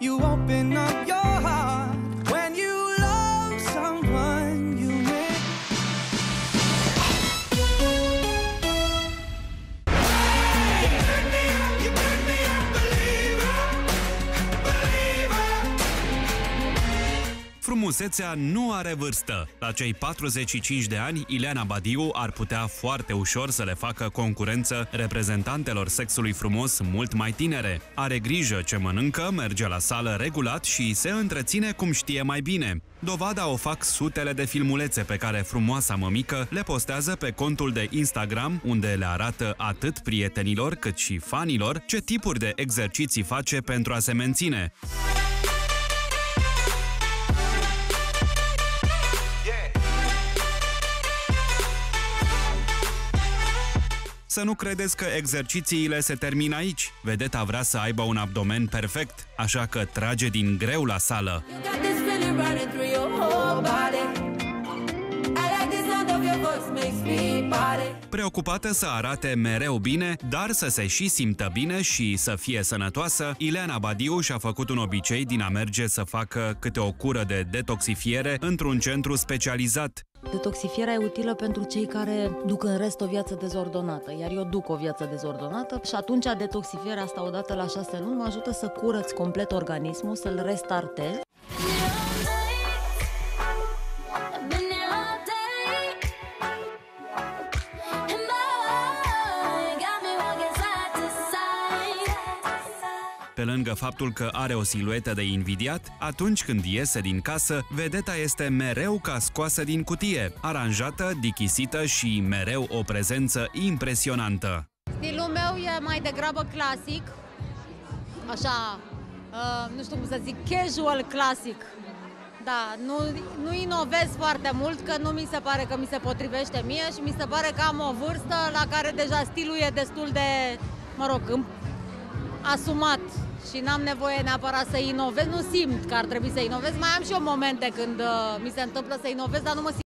You open up your Frumusețea nu are vârstă. La cei 45 de ani, Ileana Badiu ar putea foarte ușor să le facă concurență reprezentantelor sexului frumos mult mai tinere. Are grijă ce mănâncă, merge la sală regulat și se întreține cum știe mai bine. Dovada o fac sutele de filmulețe pe care frumoasa mămică le postează pe contul de Instagram, unde le arată atât prietenilor cât și fanilor ce tipuri de exerciții face pentru a se menține. Să nu credeți că exercițiile se termină aici. Vedeta vrea să aibă un abdomen perfect, așa că trage din greu la sală. You got this feeling running through your whole body. I like the sound of your voice makes me body. Preocupată să arate mereu bine, dar să se și simtă bine și să fie sănătoasă, Ileana Badiu și-a făcut un obicei din a merge să facă câte o cură de detoxifiere într-un centru specializat. Detoxifierea e utilă pentru cei care duc în rest o viață dezordonată, iar eu duc o viață dezordonată și atunci detoxifierea asta odată la șase luni mă ajută să curăț complet organismul, să-l restartez Pe lângă faptul că are o siluetă de invidiat, atunci când iese din casă, vedeta este mereu ca scoasă din cutie, aranjată, dichisită și mereu o prezență impresionantă. Stilul meu e mai degrabă clasic, așa, uh, nu știu cum să zic, casual clasic. Da, nu, nu inovez foarte mult, că nu mi se pare că mi se potrivește mie și mi se pare că am o vârstă la care deja stilul e destul de, mă rog, îm- asumat și n-am nevoie neapărat să inovez, nu simt că ar trebui să inovez. Mai am și eu momente când uh, mi se întâmplă să inovez, dar nu mă simt